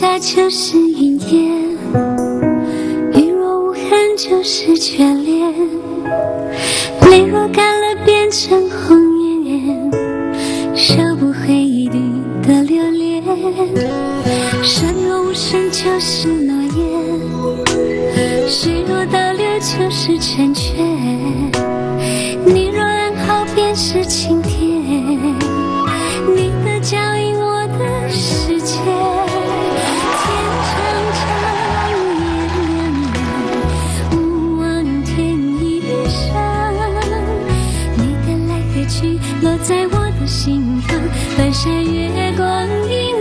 就是云烟，雨若无痕就是眷恋，泪若干了变成红颜，收不回一滴的留恋。生若无声就是诺言，水若倒流就是成全，落在我的心房翻山越过你